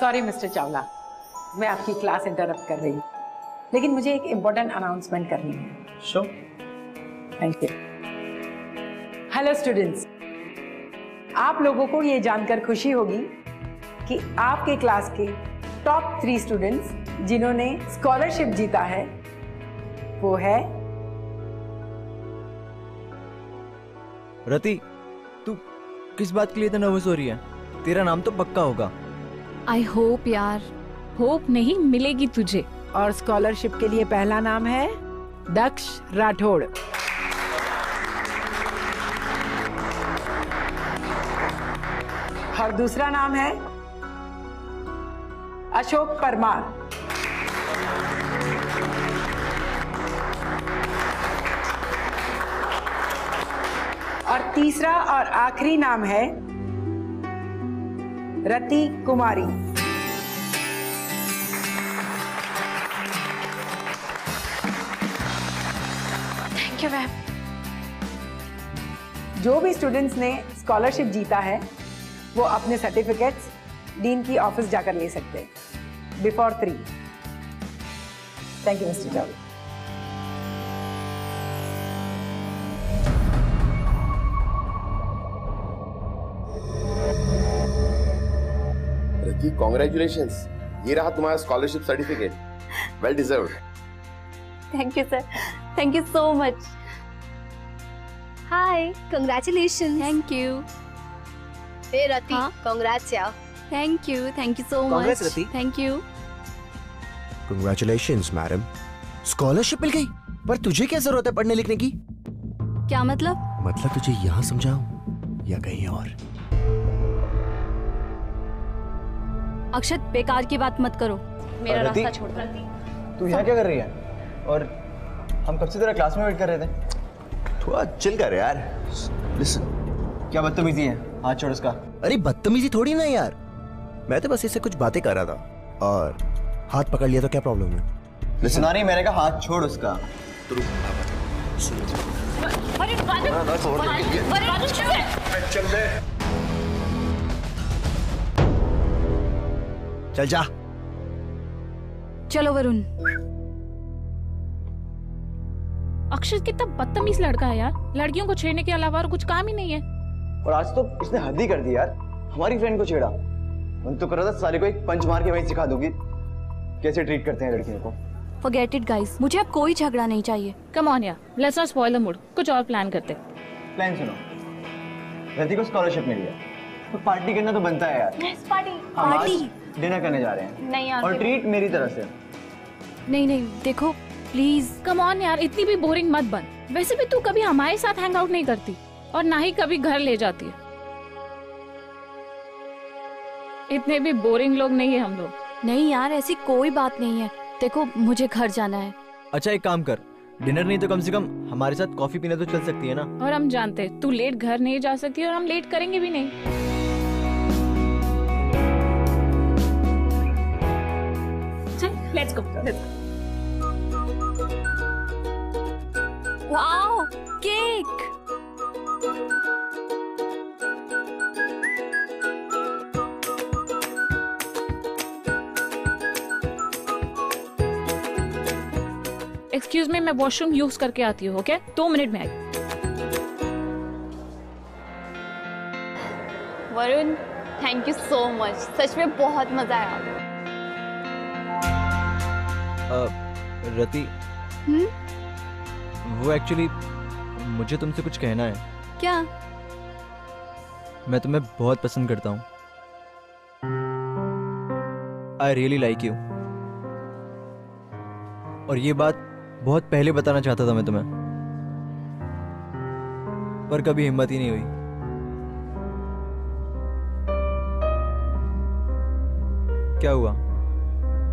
Sorry mister Chawla मैं आपकी class interrupt कर रही हूँ। लेकिन मुझे एक इम्पोर्टेंट अनाउंसमेंट करनी है। Show thank you hello students आप लोगों को ये जानकर खुशी होगी कि आपके क्लास के टॉप थ्री स्टूडेंट्स जिन्होंने स्कॉलरशिप जीता है वो है रति तू किस बात के लिए इतना नर्वस हो रही है? तेरा नाम तो पक्का होगा। आई होप यार। होप नहीं, मिलेगी तुझे। और स्कॉलरशिप के लिए पहला नाम है दक्ष राठौड़। और दूसरा नाम है अशोक परमार। और तीसरा और आखिरी नाम है Rati Kumari. Thank you ma'am जो भी स्टूडेंट्स ने स्कॉलरशिप जीता है वो अपने सर्टिफिकेट्स डीन की ऑफ़िस जाकर ले सकते हैं। Before three thank you mister Chawla Rati congratulation ये रहा तुम्हारा scholarship certificate well deserve thank you sir thank you so much hi congratulation thank you hey Rati हाँ? कांग्रेट्स यार thank you thank you so much thank you congratulation madam scholarship मिल गई पर तुझे क्या ज़रूरत है पढ़ने लिखने की? क्या मतलब? मतलब तुझे यहाँ समझाऊं या कहीं और? अक्षत बेकार की बात मत करो। मेरा रास्ता छोड़ तू यहाँ क्या कर रही है? और हम कब से तेरा क्लास में वेट कर रहे थे? थोड़ा चिल कर यार। लिसन क्या बदतमीजी है? हाथ छोड़ उसका अरे बदतमीजी थोड़ी ना यार। मैं तो बस इससे कुछ बातें कर रहा था। और हाथ पकड़ लिया तो क्या प्रॉब्लम है? सुना नहीं मैंने कहा हाथ छोड़ उसका। अरे चल जा। चलो वरुण। अक्षर कितना बदतमीज लड़का है यार। लड़कियों को छेड़ने के अलावा और कुछ काम ही नहीं है। और आज तो इसने हद ही कर दी यार। हमारी फ्रेंड को छेड़ा। मन तो कर रहा था साले को एक पंच मार के वहीं सिखा दूँगी। कैसे ट्रीट करते हैं लड़कियों को? फॉरगेट इट गाइस मुझे अब कोई झगड़ा नहीं चाहिए। कम ऑन यार। Let's not spoil the mood कुछ और प्लान करते। प्लान सुनो। रति को स्कॉलरशिप मिली है। तो पार्टी करना तो बनता है यार। पार्टी हम आज पार्टी? डिनर करने जा रहे हैं। नहीं यार और ट्रीट मेरी तरफ़ से। नहीं नहीं देखो प्लीज़ कम ऑन यार इतनी भी बोरिंग मत बन। वैसे भी तू कभी हमारे साथ हैंग आउट नहीं करती और ना ही कभी घर ले जाती है। इतने भी बोरिंग लोग नहीं है हम लोग। नहीं यार ऐसी कोई बात नहीं है। देखो मुझे घर जाना है। अच्छा एक काम कर। डिनर नहीं तो कम से कम हमारे साथ कॉफ़ी पीने तो चल सकती है ना? और हम जानते हैं, तू लेट घर नहीं जा सकती और हम लेट करेंगे भी नहीं। चल let's go wow cake excuse me मैं वॉशरूम यूज़ करके आती हूँ ओके दो मिनट में आई। Varun thank you so much सच में बहुत मज़ा आया। रति। हम्म? वो एक्चुअली मुझे तुमसे कुछ कहना है। क्या? मैं तुम्हें बहुत पसंद करता हूँ। आई रियली लाइक यू और ये बात बहुत पहले बताना चाहता था मैं तुम्हें। पर कभी हिम्मत ही नहीं हुई। क्या हुआ?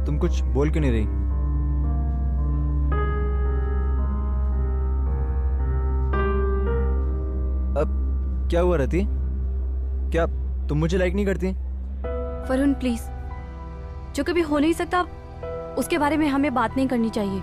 तुम कुछ बोल क्यों नहीं रही? क्या हुआ रहती क्या तुम मुझे लाइक नहीं करती? फरुन प्लीज़ जो कभी हो नहीं सकता, उसके बारे में हमें बात नहीं करनी चाहिए।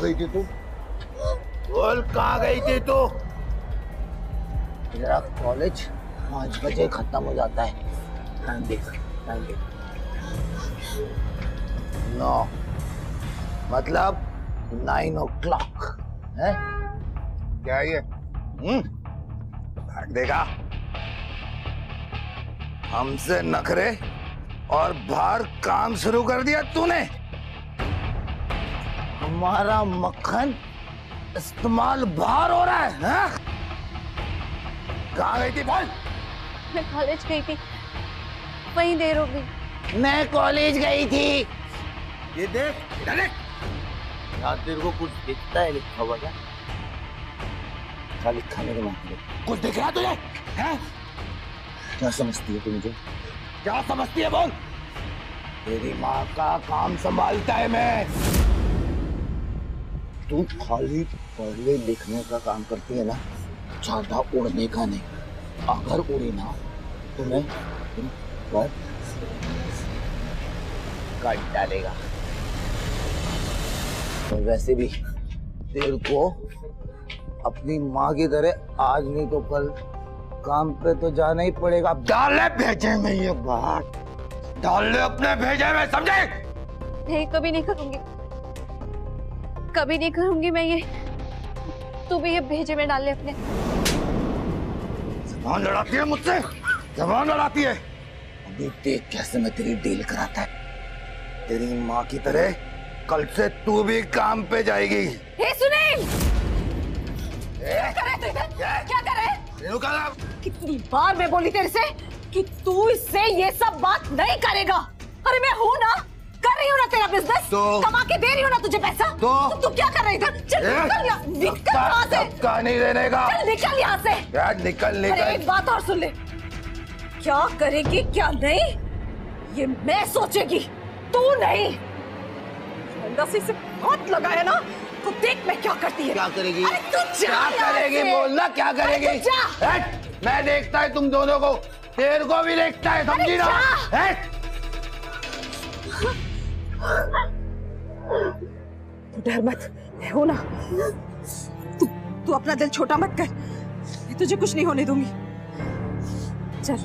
गई थी तू? बोल कहाँ गई थी तू? मेरा कॉलेज पाँच बजे खत्म हो जाता है। टाइम देख टाइम देख। नौ मतलब नाइन ओ क्लॉक है? क्या ये? हम्म भाग देगा हमसे नखरे और बाहर काम शुरू कर दिया तूने। हमारा मक्खन इस्तेमाल बाहर हो रहा है हाँ? कहाँ गई थी बोल? मैं कॉलेज गई थी। वहीं देर हो गई। मैं कॉलेज गई थी। ये देख इधर तेरे को कुछ दिखता है लिखा हुआ क्या? क्या लिखा मेरे पे कुछ दिख रहा तुझे? हैं? क्या समझती है तू मुझे? क्या समझती है बोल? तेरी माँ का काम संभालता है मैं। तू खाली पढ़ने लिखने का काम करती है ना, ज़्यादा उड़ने का नहीं। अगर उड़ी ना तो मैं काट डालेगा। और वैसे भी तेरे को अपनी माँ की तरह आज नहीं तो कल काम पे तो जाना ही पड़ेगा। डाले भेजे में ये बात। डाल अपने भेजे में, समझे? नहीं, कभी नहीं करूँगी। कभी नहीं करूँगी मैं ये। तू भी ये भेजे में डाल ले अपने। जबान लड़ाती है मुझसे। जबान लड़ाती है। अभी देख कैसे मैं तेरी डील कराता है। तेरी माँ की तरह कल से तू भी काम पे जाएगी। हे सुनील! क्या कर रहे नाम? कितनी बार मैं बोली तेरे से कि तू इससे ये सब बात नहीं करेगा। अरे मैं हूँ ना। कर रही हूँ ना तेरा बिज़नेस तो? कमा के दे रही हूँ ना तुझे पैसा? तो? तू क्या कर रही इधर चल निकल यहाँ निकल यहाँ से। नहीं देने का। चल निकल यहाँ से। यार निकल अरे एक बात और सुन ले। क्या करेगी क्या नहीं ये मैं सोचेगी। तू नहीं। से इसे हाथ लगाया ना? तो देख मैं क्या करती है। क्या करेगी? अरे तू क्या करेगी बोलना? क्या करेगी। मैं देखता है तुम दोनों को। तेरे को भी देखता है समझी ना। तू डर मत हो ना। तू तू अपना दिल छोटा मत कर मैं तुझे कुछ नहीं होने दूँगी। चल।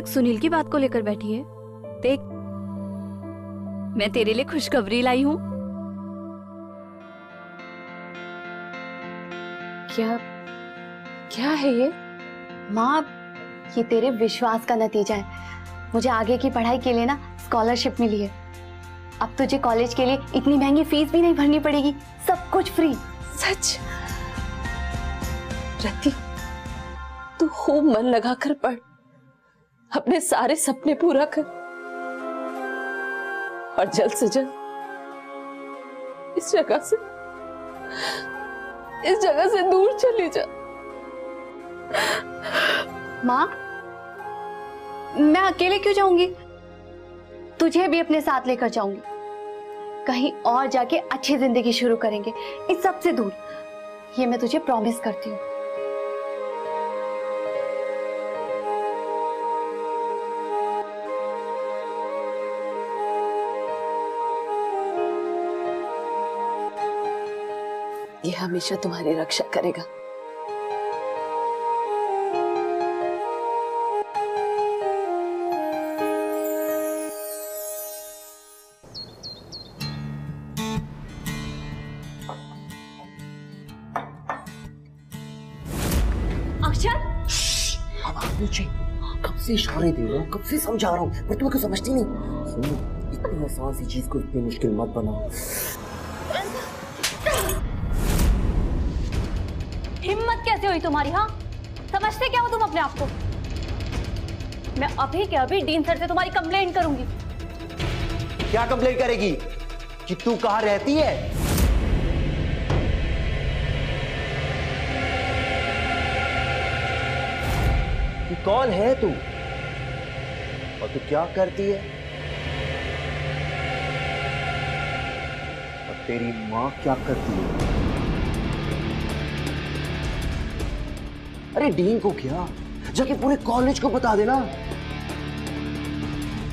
तक सुनील की बात को लेकर बैठी है। देख मैं तेरे लिए खुशखबरी लाई हूँ। क्या क्या है ये? माँ ये तेरे विश्वास का नतीजा है। मुझे आगे की पढ़ाई के लिए ना स्कॉलरशिप मिली है। अब तुझे कॉलेज के लिए इतनी महँगी फ़ीस भी नहीं भरनी पड़ेगी। सब कुछ फ्री सच? रति तू खूब मन लगाकर पढ़। अपने सारे सपने पूरा कर। और जल्द से जल्द इस जगह से, इस जगह से दूर चली जा। माँ, मैं अकेले क्यों जाऊँगी? तुझे भी अपने साथ लेकर जाऊँगी। कहीं और जाके अच्छी ज़िंदगी शुरू करेंगे, इस सबसे दूर। ये मैं तुझे प्रॉमिस करती हूँ। हमेशा तुम्हारी रक्षा करेगा। कब से इशारे दे रहा हूँ कब से समझा रहा हूँ? पर तुम्हें समझती नहीं? सुनो इतनी आसान सी चीज़ को इतनी मुश्किल मत बनाओ। हिम्मत कैसे हुई तुम्हारी हाँ? समझते क्या हो तुम अपने आप को? मैं अभी के अभी डीन सर से तुम्हारी कंप्लेंट करूँगी। क्या कंप्लेंट करेगी? कि तू कहा रहती है? कि कौन है तू? और तू क्या करती है? और तेरी माँ क्या करती है? अरे डीन को क्या? जाके पूरे कॉलेज को बता देना।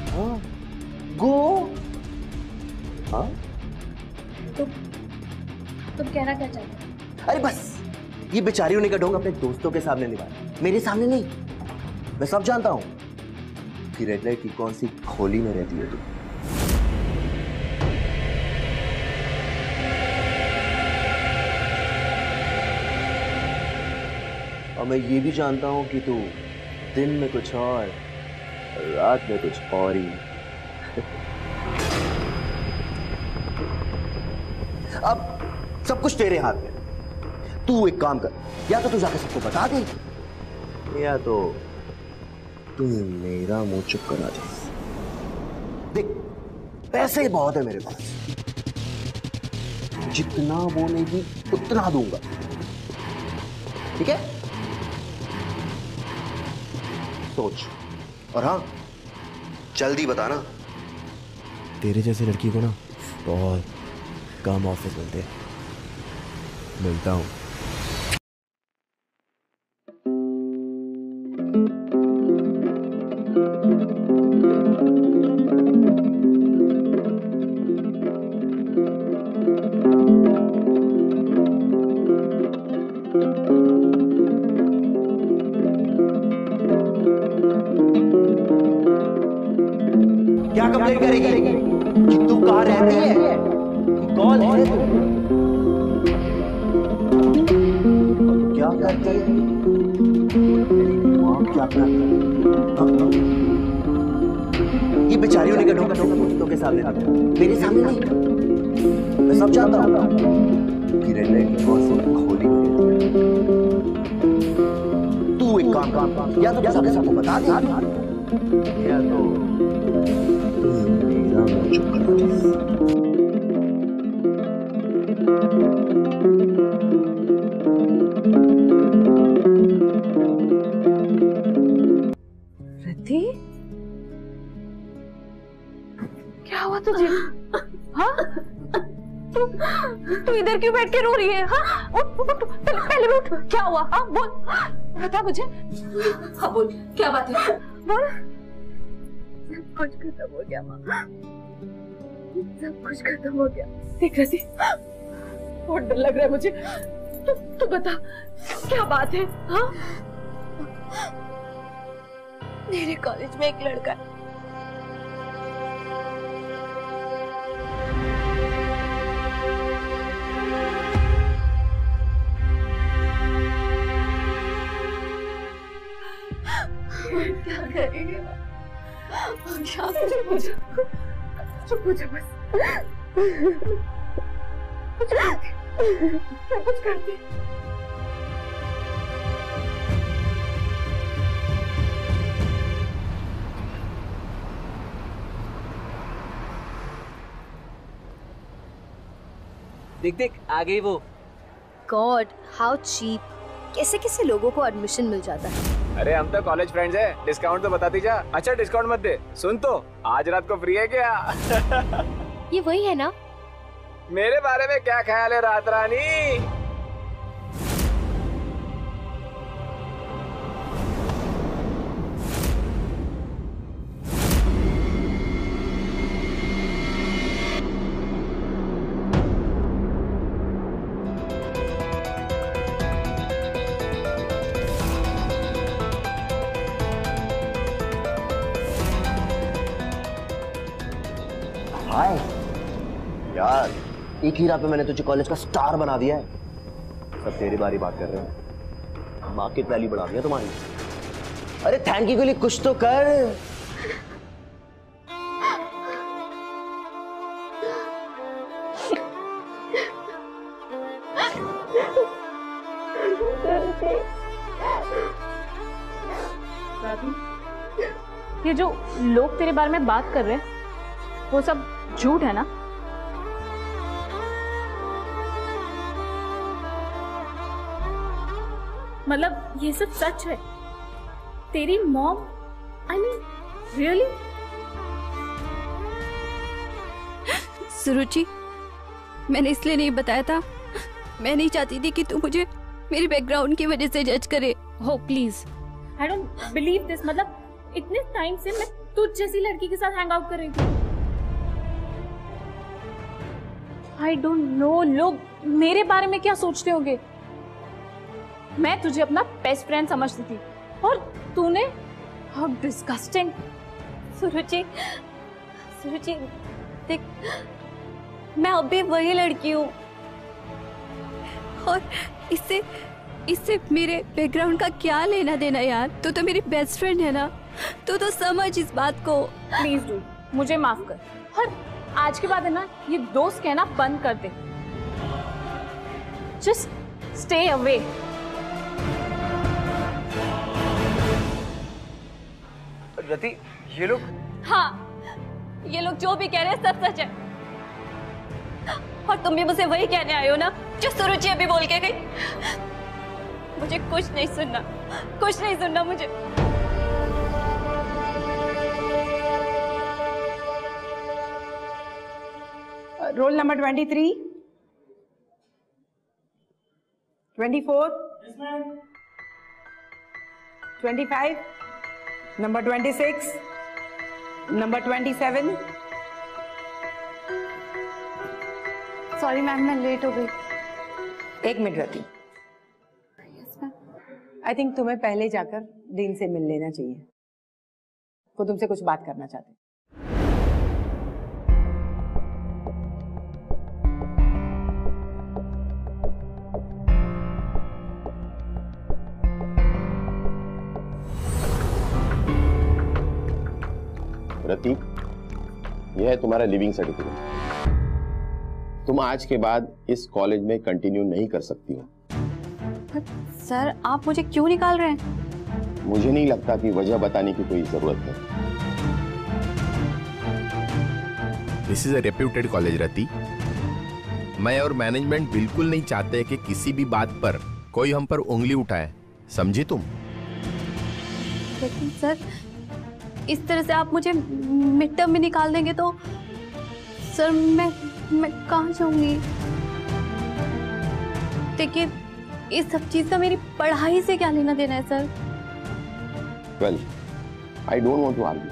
हाँ? गो। हाँ? तुम तुम कहना क्या चाहते अरे बस। ये बेचारियों ने का ढोंग अपने दोस्तों के सामने निभाया? मेरे सामने नहीं। मैं सब जानता हूँ। कि रेड लाइट की कौन सी खोली में रहती है तू? मैं ये भी जानता हूँ कि तू दिन में कुछ और, रात में कुछ और ही अब सब कुछ तेरे हाथ में। तू एक काम कर, या तो तू जाकर सबको बता दे, या तो तू मेरा मुँह चुप करा दे। देख, पैसे बहुत है मेरे पास। जितना बोलेगी उतना दूँगा। ठीक है? सोच। और हाँ जल्दी बताना। तेरे जैसे लड़की को ना बहुत कम ऑफ़िस मिलते मिलता हूँ। सामने। मेरे सामने नहीं। मैं सब जानता हूँ। कि ने खोली है। तू एक काम काम या तो सबके सबको बता दे। या तो मेरा मुझे कर तू क्यों बैठ के रो रही है। हाँ उठ उठ उठ, पहले पहले उठ। क्या हुआ? हाँ बोल। बता मुझे। हाँ बोल। क्या बात है? बोल। सब कुछ खत्म हो गया माँ। सब कुछ खत्म हो गया। देख रही बहुत डर लग रहा है मुझे। तू तू बता क्या बात है? हाँ? मेरे कॉलेज में एक लड़का है। क्या करेंगे हो जा बस कुछ करती देख देख आ गई वो। गॉड हाउ चीप कैसे कैसे लोगों को एडमिशन मिल जाता है। अरे हम तो कॉलेज फ्रेंड्स हैं। डिस्काउंट तो बताती जा अच्छा डिस्काउंट मत दे। सुन तो आज रात को फ्री है क्या? ये वही है ना? मेरे बारे में क्या ख्याल है रात रानी? एक ही रात में मैंने तुझे कॉलेज का स्टार बना दिया है। सब तेरी बारी बात कर रहे हैं। मार्केट वैल्यू बढ़ा दिया तुम्हारी। अरे थैंक यू के लिए कुछ तो कर। ये जो लोग तेरे बारे में बात कर रहे हैं, वो सब झूठ है ना? मतलब ये सब सच है। तेरी mom I mean really Suruchi मैंने इसलिए नहीं बताया था। मैं नहीं चाहती थी कि तू मुझे मेरे बैकग्राउंड की वजह से जज करे। हो please I don't believe this मतलब इतने टाइम से मैं तुझ जैसी लड़की के साथ हैंग आउट कर रही थी। आई डोंट नो लोग मेरे बारे में क्या सोचते होंगे? मैं तुझे अपना बेस्ट फ्रेंड समझती थी। और तूने हाउ डिस्गस्टिंग सुरुचि सुरुचि, देख, मैं अब भी वही लड़की हूँ। और इससे इससे मेरे बैकग्राउंड का क्या लेना देना यार? तू तो मेरी बेस्ट फ्रेंड है ना? तू तो समझ इस बात को। प्लीज़ डू मुझे माफ़ कर। और आज के बाद है ना, ये दोस्त कहना बंद कर दे। जस्ट स्टे अवे रति ये लोग? हाँ ये लोग जो भी कह रहे हैं सब सच है। और तुम भी मुझे वही कहने आए हो ना जो सुरुचि अभी बोल के गई। मुझे कुछ नहीं सुनना कुछ नहीं सुनना मुझे। Roll number twenty three twenty four twenty five number twenty six number twenty seven sorry ma'am मैं लेट हो गई। एक मिनट रहती। आई थिंक तुम्हें पहले जाकर डीन से मिल लेना चाहिए। वो तुमसे कुछ बात करना चाहते हैं। रति यह है तुम्हारा लिविंग सर्टिफिकेट तुम आज के बाद इस कॉलेज में कंटिन्यू नहीं कर सकती हो। सर आप मुझे क्यों निकाल रहे हैं? मुझे नहीं लगता कि वजह बताने की कोई ज़रूरत है। This is a reputed college Rati मैं और मैनेजमेंट बिल्कुल नहीं चाहते कि किसी भी बात पर कोई हम पर उंगली उठाए। समझी तुम? लेकिन सर इस तरह से आप मुझे मिड टर्म में निकाल देंगे तो सर मैं मैं कहाँ जाऊँगी? देखिए इस सब चीज़ का मेरी पढ़ाई से क्या लेना देना है sir well I don't want to argue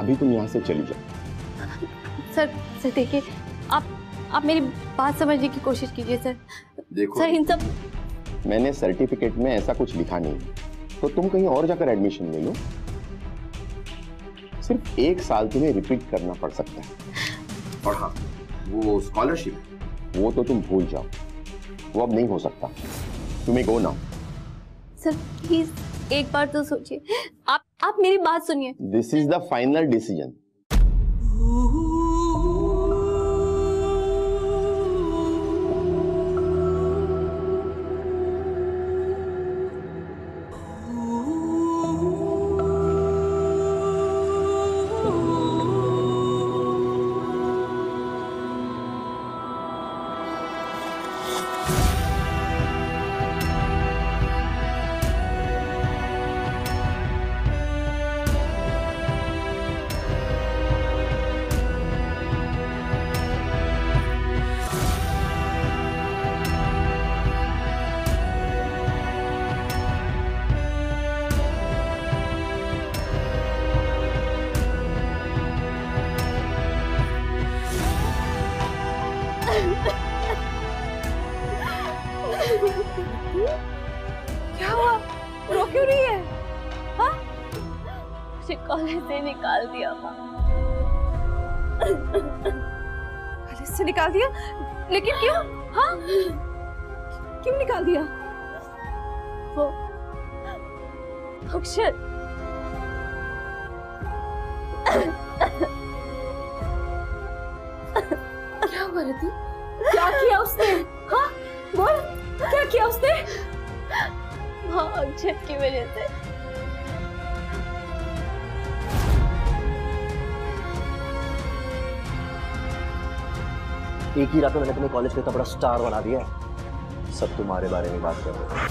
अभी तुम यहाँ से चली जाओ। सर सर देखिए आप आप मेरी बात समझने की कोशिश कीजिए सर देखो सर इन सब मैंने सर्टिफिकेट में ऐसा कुछ लिखा नहीं तो तुम कहीं और जाकर एडमिशन ले लो। सिर्फ़ एक साल तुम्हें रिपीट करना पड़ सकता है। और हाँ वो स्कॉलरशिप वो तो तुम भूल जाओ। वो अब नहीं हो सकता। तुम्हें गो ना। सर प्लीज़ एक बार तो सोचिए। आप आप मेरी बात सुनिए। This is the final decision मुझे कॉलेज से निकाल दिया माँ कॉलेज से निकाल दिया? लेकिन क्यों? हाँ? क्यों निकाल दिया? वो अक्षर। क्या हुआ रति? क्या किया उसने? हाँ? बोल क्या किया उसने? हाँ अक्षर की वजह से। एक ही रात में मैंने तुम्हें कॉलेज का इतना बड़ा स्टार बना दिया सब तुम्हारे बारे में बात कर रहे हैं।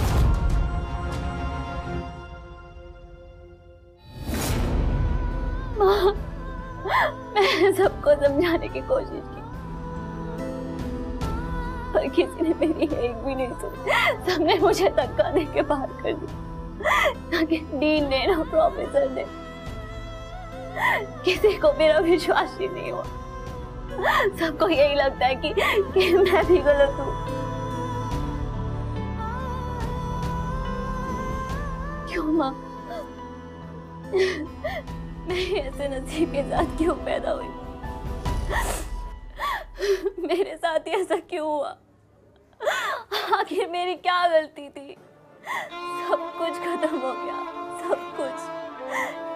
सबको समझाने की कोशिश की। पर किसी ने मेरी एक भी नहीं सुनी। सबने मुझे धक्का दे के बाहर कर दिया। ना डीन ने ना प्रोफेसर ने। किसी को मेरा विश्वास ही नहीं हुआ। सबको यही लगता है कि, कि मैं भी गलत हूँ। क्यों माँ? मैं ऐसे नसीब के साथ क्यों पैदा हुई? मेरे साथ ही ऐसा क्यों हुआ? आखिर मेरी क्या गलती थी? सब कुछ खत्म हो गया सब कुछ।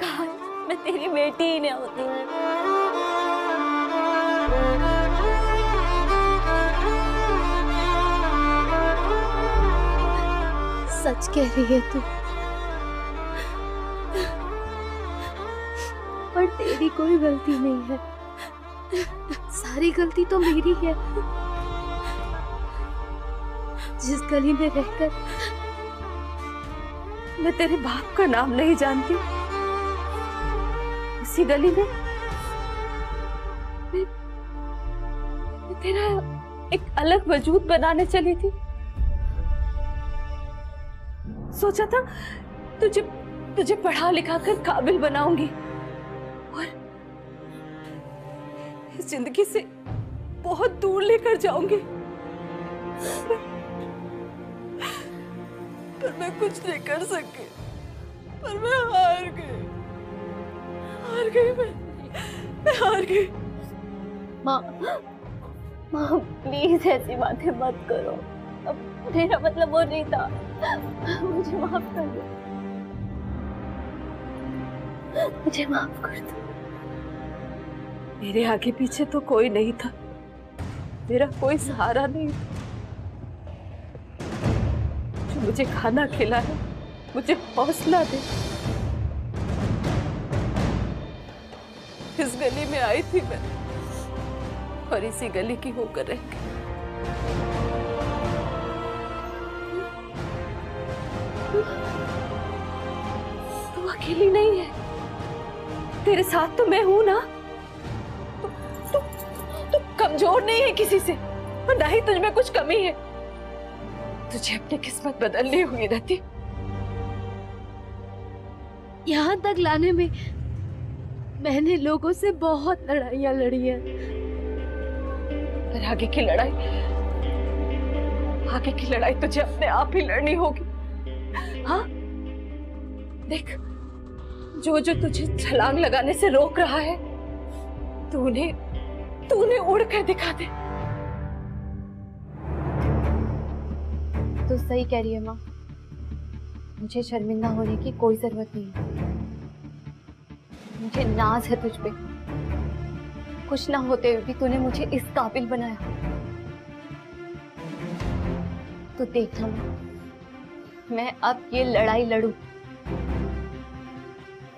काश मैं तेरी बेटी ही नहीं होती। सच कह रही है तू। पर तेरी कोई गलती नहीं है। सारी गलती तो मेरी है। जिस गली में रहकर मैं तेरे बाप का नाम नहीं जानती उसी गली में मैं, मैं तेरा एक अलग वजूद बनाने चली थी। सोचा था तुझे तुझे पढ़ा लिखा कर काबिल बनाऊँगी। और इस ज़िंदगी से बहुत दूर लेकर जाऊँगी। पर, मैं कुछ नहीं कर सकी। पर मैं हार गई। हार गई मैं। मैं हार गई। माँ माँ प्लीज़ ऐसी बातें मत करो। अब मेरा मतलब वो नहीं था। मुझे माफ़ कर दो। मुझे माफ़ कर दो। मेरे आगे पीछे तो कोई नहीं था। मेरा कोई सहारा नहीं था। जो मुझे खाना खिलाए मुझे हौसला दे। इस गली में आई थी मैं, और इसी गली की होकर रह गई। तू अकेली नहीं है। तेरे साथ तो मैं हूँ ना। तू तू तू कमज़ोर नहीं है किसी से और ना ही तुझमें कुछ कमी है। तुझे अपनी किस्मत बदलनी हुई रहती यहाँ तक लाने में मैंने लोगों से बहुत लड़ाइयाँ लड़ी हैं। पर आगे की लड़ाई आगे की लड़ाई तुझे अपने आप ही लड़नी होगी। हाँ? देख, जो जो तुझे छलांग लगाने से रोक रहा है तू उन्हें तू उन्हें उड़ कर दिखा दे। तो सही कह रही है माँ। मुझे शर्मिंदा होने की कोई ज़रूरत नहीं है। मुझे नाज है तुझ पे। कुछ ना होते हुए भी तूने मुझे इस काबिल बनाया। तो देखना माँ। मैं अब ये लड़ाई लड़ू।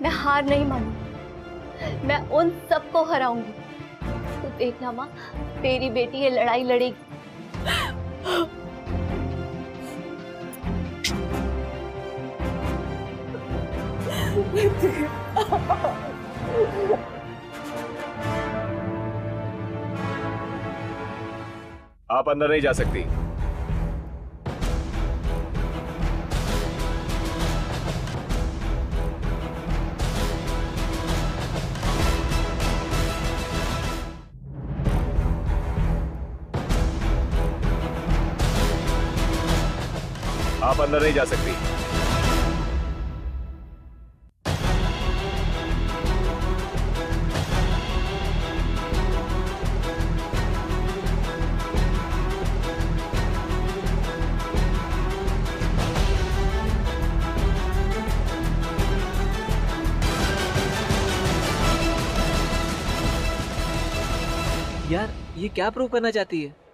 मैं हार नहीं मानू। मैं उन सबको हराऊँगी। तो देखना माँ, तेरी बेटी ये लड़ाई लड़ेगी। आप अंदर नहीं जा सकती। आप अंदर नहीं जा सकती। यार ये क्या प्रूव करना चाहती है?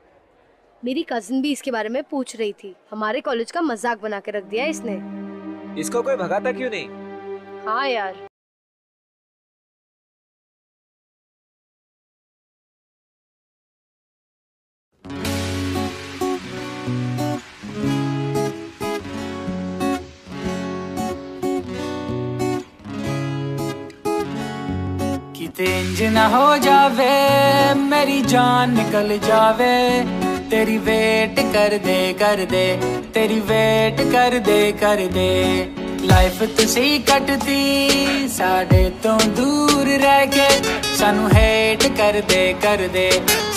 मेरी कजिन भी इसके बारे में पूछ रही थी। हमारे कॉलेज का मज़ाक बना के रख दिया इसने। इसको कोई भगाता क्यों नहीं? हाँ यार। किते इंज ना हो जावे मेरी जान निकल जावे। ਤੇਰੀ ਵੇਟ ਕਰਦੇ ਕਰਦੇ, ਤੇਰੀ ਵੇਟ ਕਰਦੇ ਕਰਦੇ। ਲਾਈਫ ਤੁਸੀਂ ਕੱਟਦੀ ਸਾਡੇ ਤੋਂ ਦੂਰ ਰਹਿ ਕੇ। ਸਾਨੂੰ ਹੇਟ ਕਰਦੇ ਕਰਦੇ,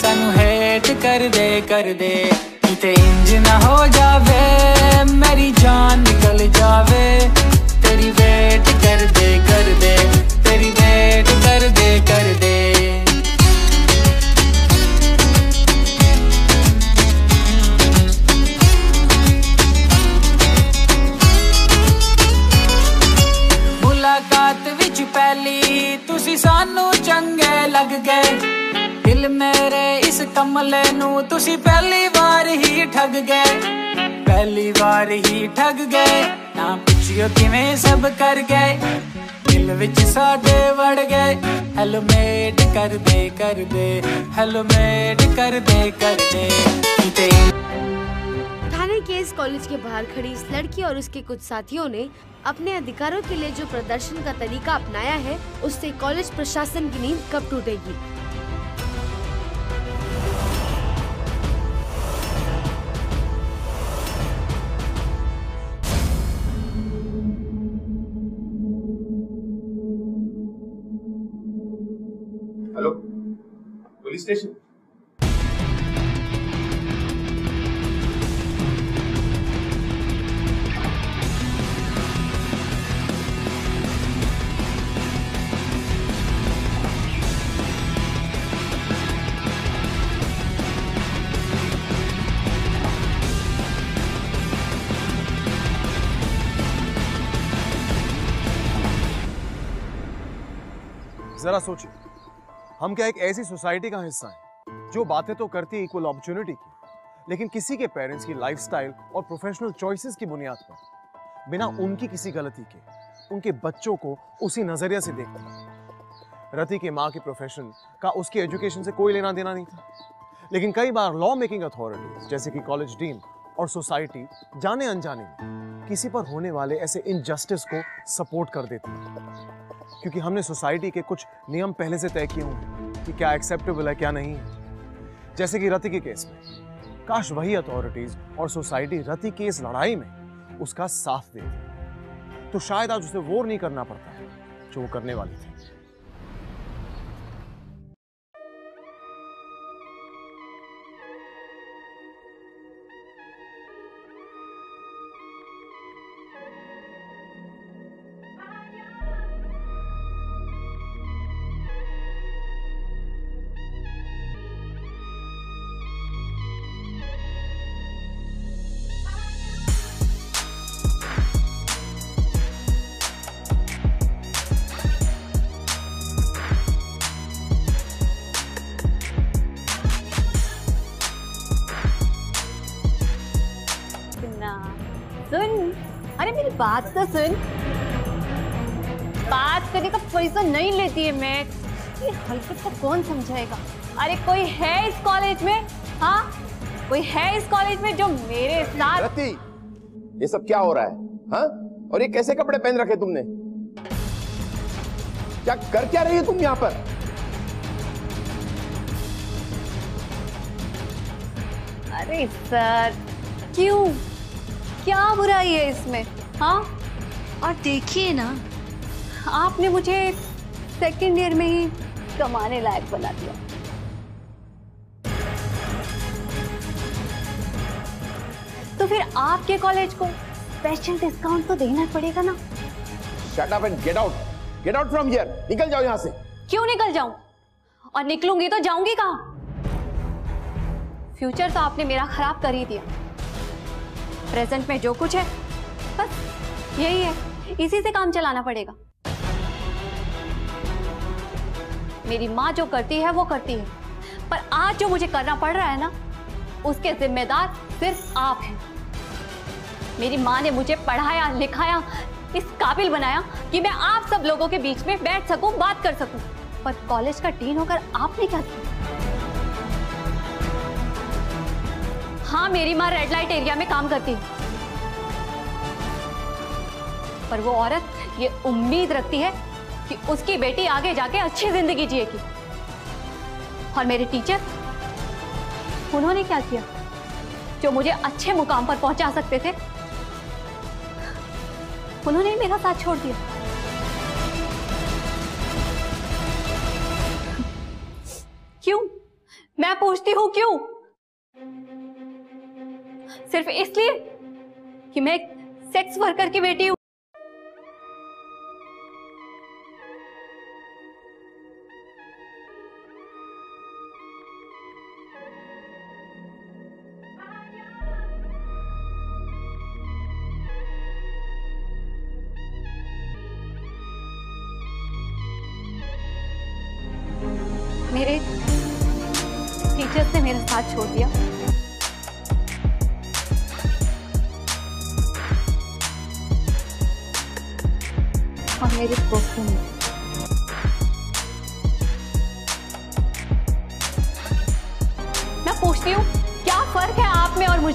ਸਾਨੂੰ ਹੇਟ ਕਰਦੇ ਕਰਦੇ। ਕਿਤੇ ਇੰਜ ਨਾ ਹੋ ਜਾਵੇ, ਮੇਰੀ ਜਾਨ ਨਿਕਲ ਜਾਵੇ। ਤੇਰੀ ਵੇਟ ਕਰਦੇ ਕਰਦੇ, ਤੇਰੀ ਵੇਟ ਕਰਦੇ ਕਰਦੇ। ਲੱਗ ਗਏ। ਦਿਲ ਮੇਰੇ ਇਸ ਕਮਲੇ ਨੂੰ ਤੁਸੀਂ ਪਹਿਲੀ ਵਾਰ ਹੀ ਠੱਗ ਗਏ। ਪਹਿਲੀ ਵਾਰ ਹੀ ਠੱਗ ਗਏ। ਨਾ ਪੁੱਛਿਓ ਕਿਵੇਂ ਸਭ ਕਰ ਗਏ। ਦਿਲ ਵਿੱਚ ਸਾਡੇ ਵੜ ਗਏ। ਹੈਲੋਮੇਟ ਕਰਦੇ ਕਰਦੇ ਹੈਲੋਮੇਟ ਕਰਦੇ ਕਰਦੇ ਕਿਤੇ कॉलेज के बाहर खड़ी इस लड़की और उसके कुछ साथियों ने अपने अधिकारों के लिए जो प्रदर्शन का तरीका अपनाया है, उससे कॉलेज प्रशासन की नींद कब टूटेगी? Hello, police station? जरा सोचिए। हम क्या एक ऐसी सोसाइटी का हिस्सा हैं, जो बातें तो करती है इक्वल अपॉर्चुनिटी की, लेकिन किसी के पेरेंट्स की लाइफस्टाइल और प्रोफेशनल चॉइसेस की बुनियाद पर, बिना उनकी किसी गलती के, उनके बच्चों को उसी नज़रिए से देखता है रति के माँ के प्रोफेशन का उसकी एजुकेशन से कोई लेना देना नहीं था। लेकिन कई बार लॉ मेकिंग अथॉरिटीज जैसे कि कॉलेज डीन और सोसाइटी जाने अनजाने किसी पर होने वाले ऐसे इनजस्टिस को सपोर्ट कर देती है। क्योंकि हमने सोसाइटी के कुछ नियम पहले से तय किए हों कि क्या एक्सेप्टेबल है, क्या नहीं है। जैसे कि रति के केस में, काश वही अथॉरिटीज और सोसाइटी रति की इस लड़ाई में उसका साथ देती। तो शायद आज उसे वो नहीं करना पड़ता है जो वो करने वाली थी। नहीं लेती है मैं ये हरकत को कौन समझाएगा? अरे कोई है इस कॉलेज में? हाँ? कोई है इस कॉलेज में जो मेरे साथ रति ये सब क्या हो रहा है? हाँ? और ये कैसे कपड़े पहन रखे तुमने? क्या कर क्या रही हो तुम यहाँ पर? अरे सर क्यों? क्या बुराई है इसमें? हाँ? और देखिए ना आपने मुझे सेकंड ईयर में ही कमाने लायक बना दिया। तो फिर आपके कॉलेज को स्पेशल डिस्काउंट तो देना पड़ेगा ना? Shut up and get out get out from here निकल जाओ यहाँ से। क्यों निकल जाऊँ? और निकलूँगी तो जाऊँगी कहाँ? फ्यूचर तो आपने मेरा खराब कर ही दिया। प्रेजेंट में जो कुछ है बस यही है। इसी से काम चलाना पड़ेगा। मेरी माँ जो करती है, वो करती है। पर आज जो मुझे करना पड़ रहा है ना, उसके जिम्मेदार सिर्फ़ आप हैं। मेरी माँ ने मुझे पढ़ाया, लिखाया, इस काबिल बनाया कि मैं आप सब लोगों के बीच में बैठ सकूँ, बात कर सकूँ। पर कॉलेज का डीन होकर आपने क्या किया? हाँ मेरी माँ रेड लाइट एरिया में काम करती है। पर वो औरत ये उम्मीद रखती है कि उसकी बेटी आगे जाके अच्छी ज़िंदगी जिएगी। और मेरे टीचर, उन्होंने क्या किया? जो मुझे अच्छे मुकाम पर पहुँचा सकते थे, उन्होंने मेरा साथ छोड़ दिया। क्यों? मैं पूछती हूँ क्यों? सिर्फ़ इसलिए कि मैं सेक्स वर्कर की बेटी हूँ।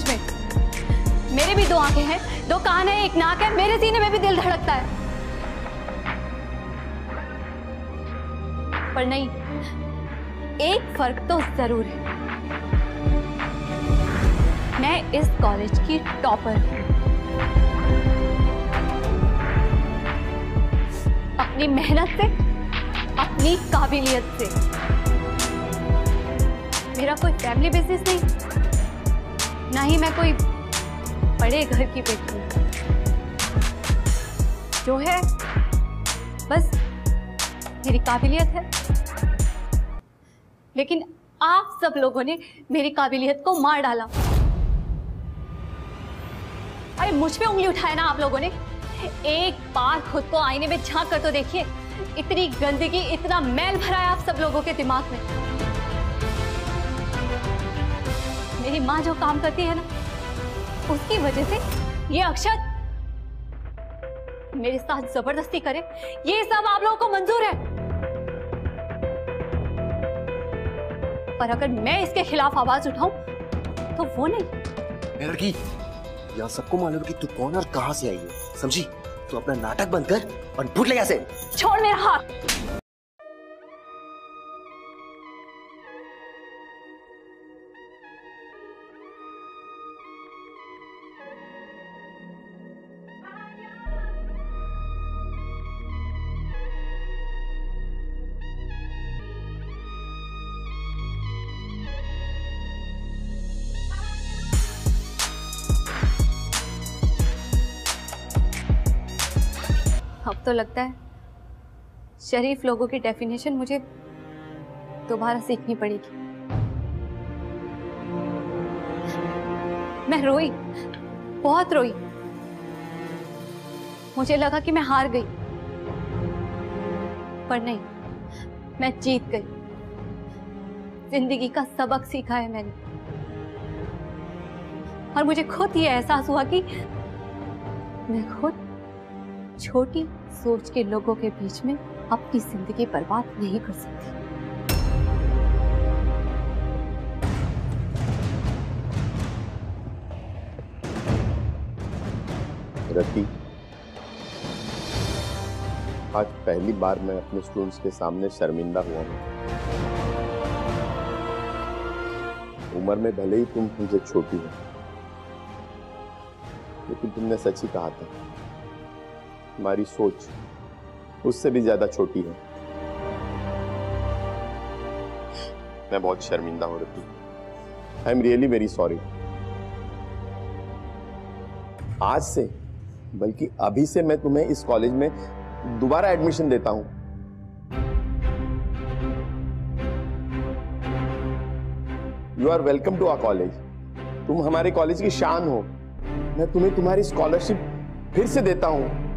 मुझमें। मेरे भी दो आँखें हैं, दो कान है, एक नाक है, मेरे सीने में भी दिल धड़कता है। पर नहीं, एक फ़र्क तो ज़रूर है। मैं इस कॉलेज की टॉपर हूँ। अपनी मेहनत से, अपनी काबिलियत से। मेरा कोई फैमिली बिज़नेस नहीं। ना ही मैं कोई बड़े घर की बेटी। हूँ जो है, बस मेरी काबिलियत है। लेकिन आप सब लोगों ने मेरी काबिलियत को मार डाला। अरे, मुझ पे उंगली उठाए ना आप लोगों ने। एक बार खुद को आईने में झाँक कर तो देखिए, इतनी गंदगी, इतना मैल भरा है आप सब लोगों के दिमाग में। मेरी माँ जो काम करती है ना उसकी वजह से ये अक्षत मेरे साथ ज़बरदस्ती करे। ये सब आप लोगों को मंजूर है। पर अगर मैं इसके खिलाफ आवाज़ उठाऊं तो वो नहीं। लड़की यहाँ सबको मालूम कि तू कौन और कहाँ से आई है। समझी? तू अपना नाटक बंद कर और फुट ले यहाँ से। छोड़ मेरा हाथ। तो लगता है, शरीफ लोगों की डेफिनेशन मुझे दोबारा सीखनी पड़ेगी। मैं रोई, बहुत रोई। मुझे लगा कि मैं हार गई, पर नहीं, मैं जीत गई। ज़िंदगी का सबक सीखा है मैंने। और मुझे खुद ये एहसास हुआ कि मैं खुद छोटी सोच के लोगों के बीच में अपनी ज़िंदगी बर्बाद नहीं कर सकती। रति, आज पहली बार मैं अपने स्टूडेंट्स के सामने शर्मिंदा हुआ हूँ। उम्र में भले ही तुम मुझे छोटी हो, लेकिन तुमने सच ही कहा था। तुम्हारी सोच उससे भी ज़्यादा छोटी है। मैं बहुत शर्मिंदा हो रही I am really very sorry आज से, बल्कि अभी से मैं तुम्हें इस कॉलेज में दोबारा एडमिशन देता हूँ। You are welcome to our college तुम हमारे कॉलेज की शान हो। मैं तुम्हें तुम्हारी स्कॉलरशिप फिर से देता हूँ।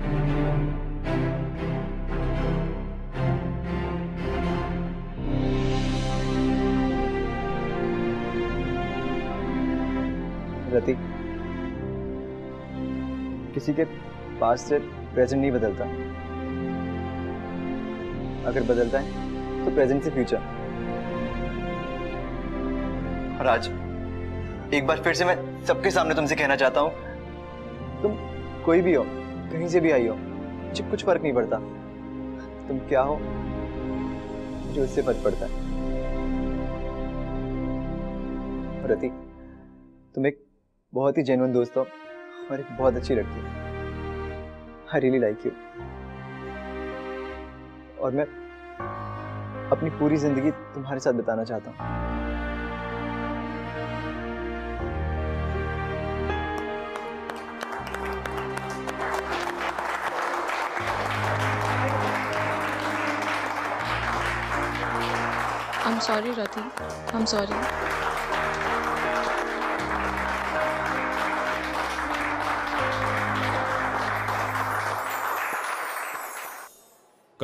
रति किसी के पास से प्रेजेंट नहीं बदलता। अगर बदलता है तो प्रेजेंट से फ्यूचर और आज एक बार फिर से मैं सबके सामने तुमसे कहना चाहता हूँ। तुम कोई भी हो, कहीं से भी आई हो, मुझे कुछ फ़र्क नहीं पड़ता। तुम क्या हो मुझे उससे फ़र्क पड़ता है। रति, तुम एक बहुत ही जेनुअन दोस्त हो और एक बहुत अच्छी लड़की हो आई रियली लाइक यू और मैं अपनी पूरी ज़िंदगी तुम्हारे साथ बिताना चाहता हूँ I'm sorry, Rati. I'm sorry.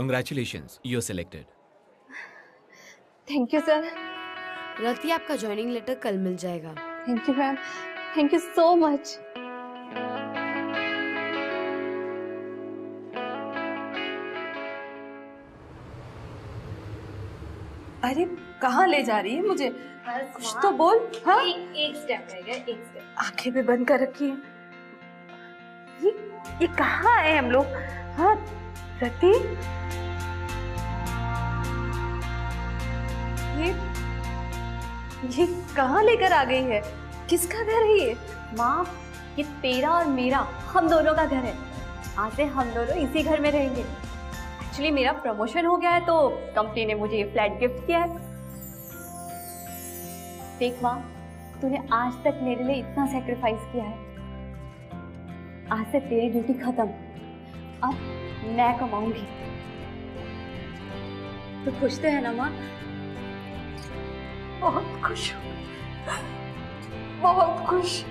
Congratulations, you're selected. Thank you sir Rati आपका ज्वाइनिंग लेटर कल मिल जाएगा। Thank you ma'am thank you so much अरे कहाँ ले जा रही है मुझे? कुछ तो बोल हाँ? एक, एक स्टेप रह गया एक स्टेप आँखें भी बंद कर रखी है। ये ये कहाँ आए हम लोग? हाँ रति ये ये कहाँ लेकर आ गई है? किसका घर है ये? माँ, ये तेरा और मेरा, हम दोनों का घर है। आज से हम दोनों इसी घर में रहेंगे। एक्चुअली मेरा प्रमोशन हो गया है तो कंपनी ने मुझे ये फ्लैट गिफ्ट किया है। देख माँ, तूने आज तक मेरे लिए इतना सेक्रीफाइस किया है। आज से तेरी ड्यूटी खत्म। अब मैं कमाऊँगी। तो खुश तो है ना माँ? बहुत खुश बहुत खुश।